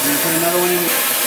put another one in.